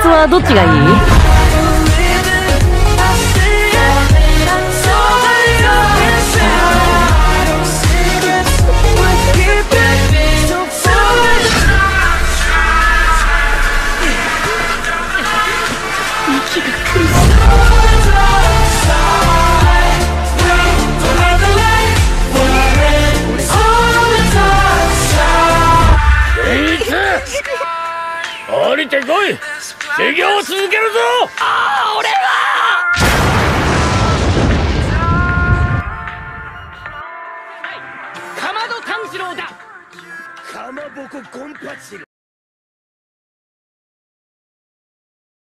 つはどっちがいい。降りてこい。修行を続けるぞ。ああ俺は。かまど炭治郎だ。かまぼこゴンパチル